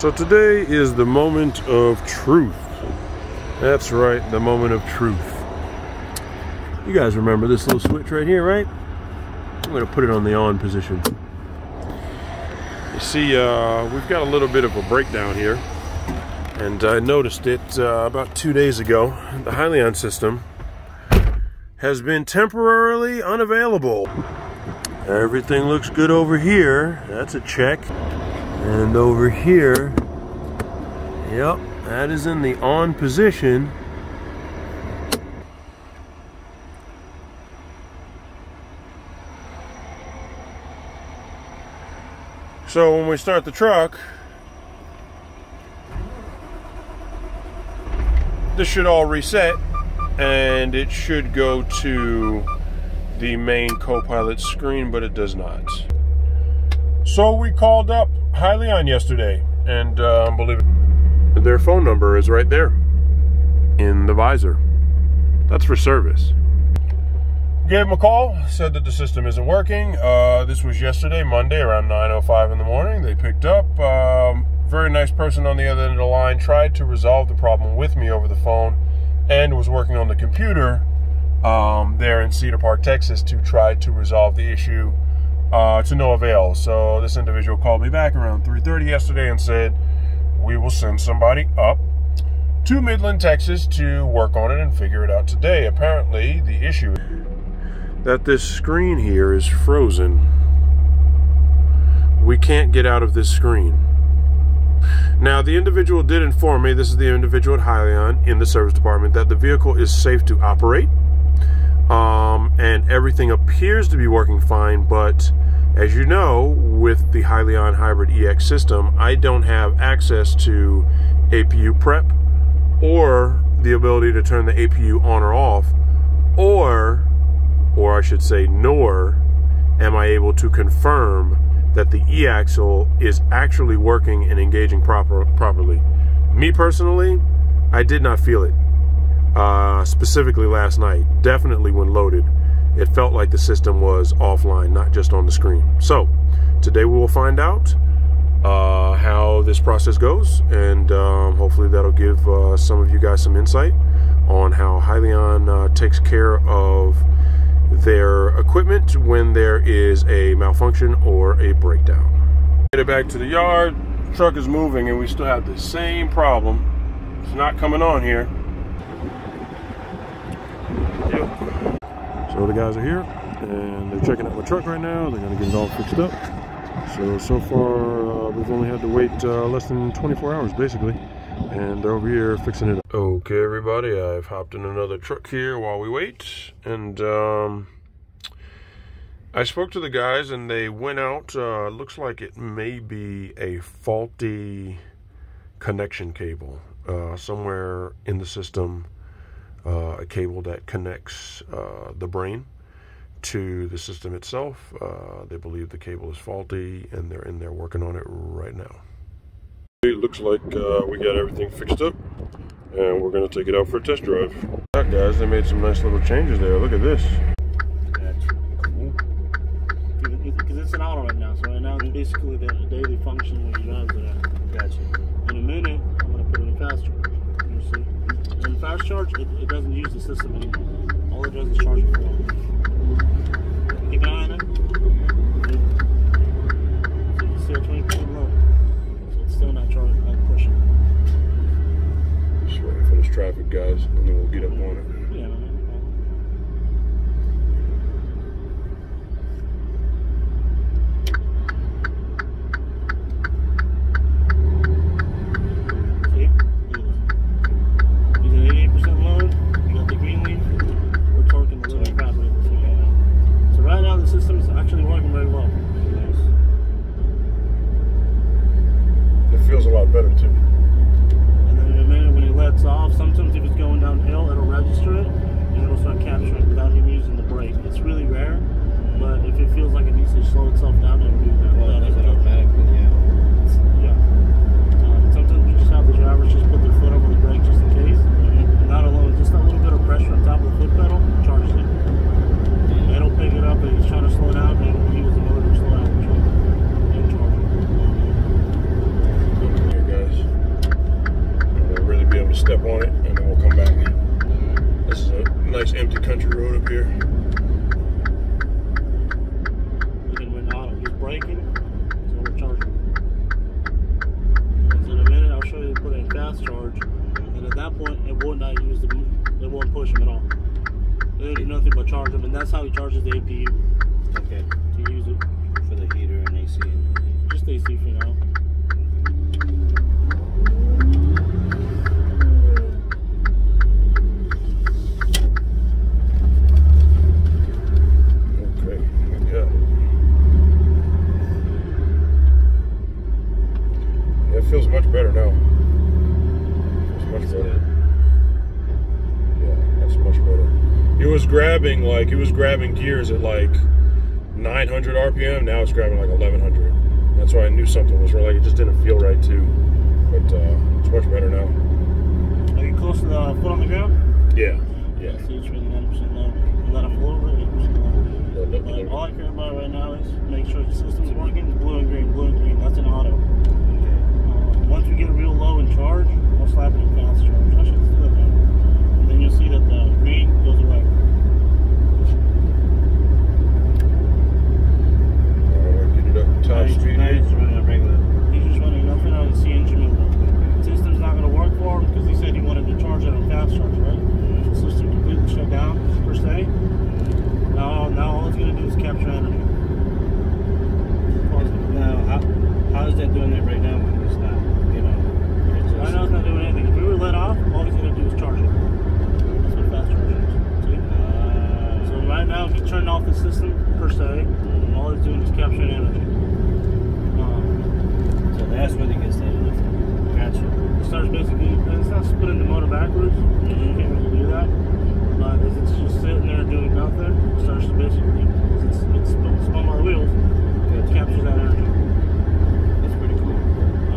So today is the moment of truth. That's right, the moment of truth. You guys remember this little switch right here, right? I'm gonna put it on the on position. You see, uh, we've got a little bit of a breakdown here. And I noticed it uh, about two days ago. The Hyliion system has been temporarily unavailable. Everything looks good over here. That's a check. And over here, yep, that is in the on position. So when we start the truck, this should all reset and it should go to the main co-pilot screen, but it does not. So we called up Hyliion yesterday, and uh, believe it, their phone number is right there in the visor. That's for service. Gave them a call, said that the system isn't working. Uh, this was yesterday, Monday, around 9.05 in the morning. They picked up. Um, very nice person on the other end of the line tried to resolve the problem with me over the phone and was working on the computer um, there in Cedar Park, Texas to try to resolve the issue uh, to no avail. So this individual called me back around 3:30 yesterday and said, "We will send somebody up to Midland, Texas, to work on it and figure it out today." Apparently, the issue that this screen here is frozen. We can't get out of this screen. Now, the individual did inform me, this is the individual at Hyliion in the service department, that the vehicle is safe to operate. Um, and everything appears to be working fine, but as you know, with the Hyliion Hybrid EX system, I don't have access to APU prep or the ability to turn the APU on or off, or, or I should say, nor am I able to confirm that the e-axle is actually working and engaging proper, properly. Me personally, I did not feel it. Uh, specifically last night, definitely when loaded it felt like the system was offline, not just on the screen. So today we will find out uh, how this process goes, and um, hopefully that'll give uh, some of you guys some insight on how Hyliion uh, takes care of their equipment when there is a malfunction or a breakdown. Get it back to the yard. Truck is moving, and we still have the same problem. It's not coming on here. So the guys are here and they're checking out my truck right now. They're gonna get it all fixed up. So, so far uh, we've only had to wait uh, less than 24 hours basically. And they're over here fixing it up. Okay, everybody, I've hopped in another truck here while we wait. And um, I spoke to the guys and they went out. Uh, looks like it may be a faulty connection cable uh, somewhere in the system uh, a cable that connects uh, the brain to the system itself. Uh, they believe the cable is faulty and they're in there working on it right now. It looks like uh, we got everything fixed up and we're going to take it out for a test drive. Right, guys, they made some nice little changes there. Look at this. That's cool. Because it's an auto right now, so right now it's basically the daily function when you drive it. Gotcha. In a minute, I'm going to put it in fast charge. You see? In fast charge, it, it doesn't use the system anymore. All it does is charge it for Keep an eye on it. So you can see a 20% low. So it's still not charging, not pushing. Just waiting for this traffic, guys, and then we'll get up on it. Yeah, man. See? He's at 88% load. You got the green leaf. We're torquing a little bit faster than this right now. So right now the system is actually working very well. It feels a lot better, too. And then in a minute when he lets off, sometimes if it's going downhill, it'll register it and it'll start capturing it without him using the brake. It's really rare, but if it feels like it needs to slow itself down, it'll do that. Well, it without does it any- automatically, yeah. Yeah. Uh, sometimes you just have the drivers just put their foot over the brake just in case. And not alone, just that little bit of pressure on top of the foot pedal charges it. And it'll pick it up and he's trying to slow down and it'll use the motor to slow down the truck and charge it. Here, up on it, and then we'll come back. This is a nice empty country road up here. Again, we're not. He's braking, so we're charging. So in a minute, I'll show you to put it in fast charge, and at that point, it will not use the, it won't push him at all. It'll do nothing but charge him, and that's how he charges the APU Okay. to use it. For the heater and AC. Just AC for now. Grabbing like it was grabbing gears at like 900 RPM. Now it's grabbing like 1100. That's why I knew something was wrong. Like it just didn't feel right too. But uh, it's much better now. Are you close to the foot on the ground? Yeah, yeah. See, it's really 90% low. Let him blow over 80% low. Look, look, But all I care about right now is make sure the system's working. Blue and green, blue and green. That's an auto. Okay. Uh, once we get real low in charge, I'll slap it in fast charge. I should that. And then you'll see that the green goes away. Alright, get it up to top Now he's- speed. now here. he's running a regular. He's just running nothing on the CNG motor. System's not going to work for him because he said he wanted to charge it on fast charge, right? The system completely shut down per se. Now, now all it's going to do is capture energy. All it's gonna do. Now, how, how is that doing it right now when it's not, you know? It's Right now it's not doing anything. If we were let off, all he's going to do is charge it. That's what fast charge is. See? Uh, So right now, he turned off the system per se. And all it's doing is capturing energy. Um, so that's what it gets that lift. Gotcha. it starts basically, it's not spinning the motor backwards. You can't really do that. But as it's just sitting there doing nothing, it starts to basically, as it's, it's spun, spun by the wheels, it captures that energy. That's pretty cool.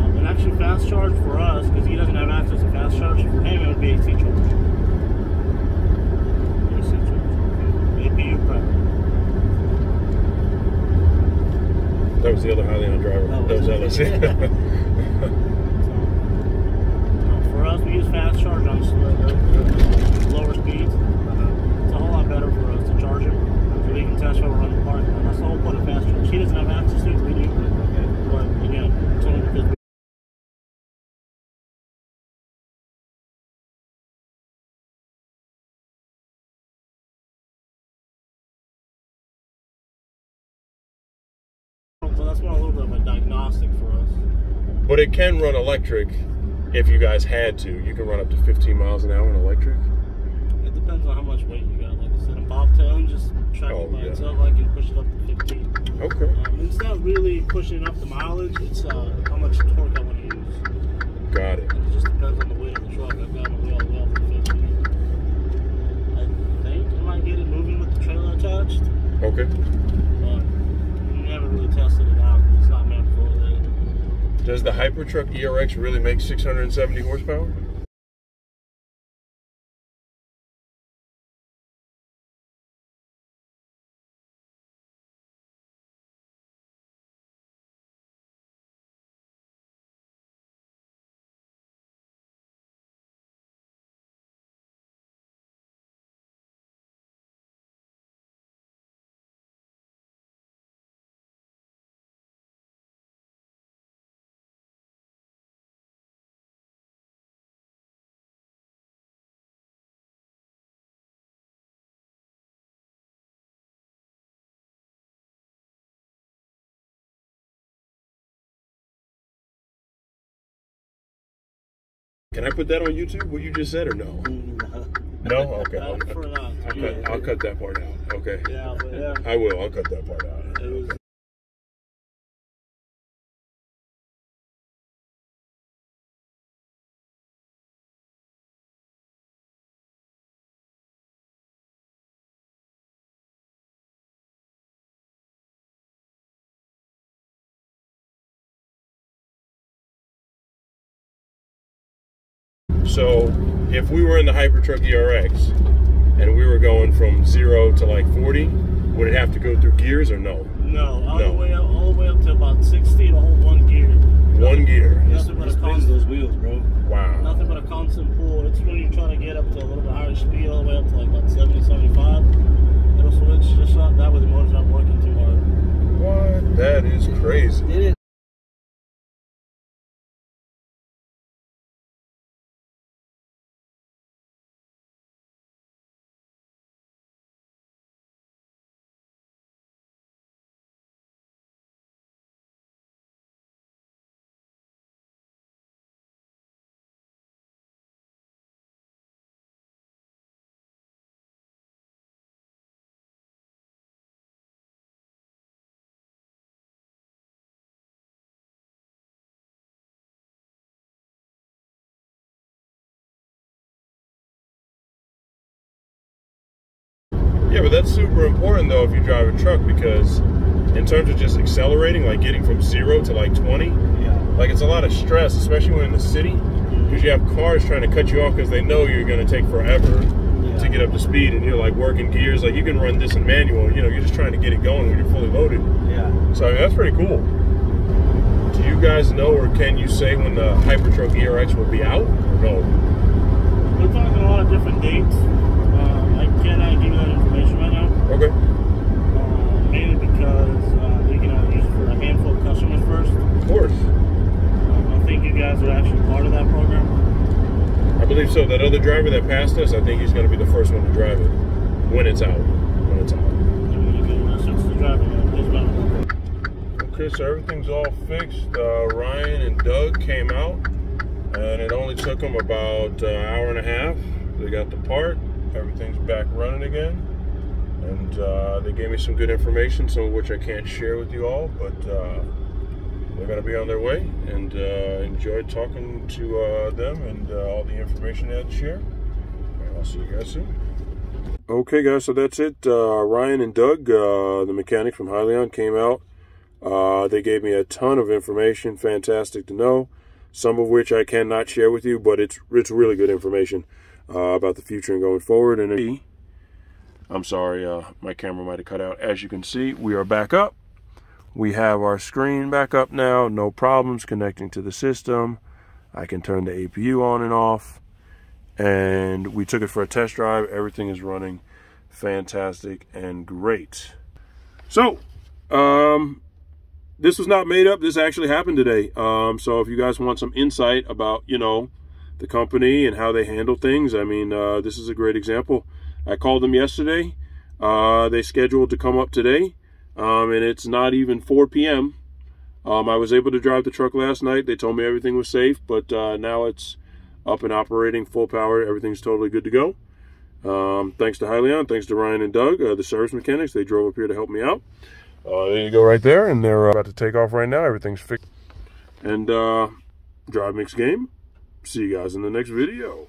Um, and actually, fast charge for us, because he doesn't have access to fast charge, for him it would be AC charge. AC charge. APU prep. That was the other Hyliion driver. Oh, that was was it? Us, we use fast charge on uh, uh, lower speeds. Uh-huh. It's a whole lot better for us to charge him, so we can test we're running the park. And that's the whole point of fast charge. He doesn't have access to it, we do. But again, it's only because we So that's more a little bit of a diagnostic for us. but it can run electric if you guys had to. You can run up to 15 miles an hour in electric. It depends on how much weight you got. Like I said, in bobtailing, just track Oh, it by yeah. itself. I can push it up to 15. Okay. Um, it's not really pushing up the mileage. It's uh, how much torque I want to use. Got it. It just depends on the weight of the truck. I've got it way all the way up to 15. I think I might get it moving with the trailer attached, Okay. but we never really tested it out. It's not meant for that. Does the Hypertruck ERX really make 670 horsepower? Can I put that on YouTube? What you just said, or no? No. Okay. I I'll, prefer. I'll, cut, I'll cut that part out. Okay. Yeah, but yeah. I will. I'll cut that part out. So, if we were in the Hypertruck ERX and we were going from zero to like 40, would it have to go through gears or no? no, all No. the way up, all the way up to about 60 to hold one gear. one gear. Nothing but a It spins constant, those wheels, bro. Wow. nothing but a constant pull. It's when you're trying to get up to a little bit higher speed, all the way up to like about 70, 75. It'll switch just not that way the motor's not working too hard. What? That is crazy. Did it? Yeah, but that's super important though if you drive a truck because in terms of just accelerating, like getting from zero to like 20, Yeah. like it's a lot of stress, especially when in the city, because you have cars trying to cut you off because they know you're going to take forever to get up to speed and you're like working gears. Like you can run this in manual, you know, you're just trying to get it going when you're fully loaded. Yeah. So I mean, that's pretty cool. Do you guys know or can you say when the Hypertruck ERX will be out or no? We're talking a lot of different dates. Um, I cannot give you that information right now. Okay. Uh, mainly because uh, they're gonna use it for a handful of customers first. Of course. Um, I think you guys are actually part of that program. I believe so. That other driver that passed us, I think he's going to be the first one to drive it when it's out. When it's out. They're gonna give you since the driving uh, is about to work. Okay, so everything's all fixed. Uh, Ryan and Doug came out, and it only took them about an hour and a half. They got the part. Everything's back running again, and uh, they gave me some good information, some of which I can't share with you all, but uh, they're going to be on their way. And uh, enjoyed talking to uh, them and uh, all the information they had to share. And I'll see you guys soon. Okay, guys, so that's it. Uh, Ryan and Doug, the mechanic from Hyliion, came out. They gave me a ton of information, fantastic to know. Some of which I cannot share with you, but it's it's really good information about the future and going forward. And I'm sorry, uh, my camera might have cut out. As you can see, we are back up. We have our screen back up now, no problems connecting to the system. I can turn the APU on and off. And we took it for a test drive. Everything is running fantastic and great. So, um, this was not made up. This actually happened today. Um, so if you guys want some insight about, you know, the company and how they handle things, I mean, uh, this is a great example. I called them yesterday. Uh, they scheduled to come up today, um, and it's not even 4 p.m. Um, I was able to drive the truck last night. They told me everything was safe, but uh, now it's up and operating full power. Everything's totally good to go. Um, thanks to Hyliion, thanks to Ryan and Doug, uh, the service mechanics. They drove up here to help me out. Uh, there you go, right there, and they're uh, about to take off right now. Everything's fixed. And uh, drive mix game. See you guys in the next video.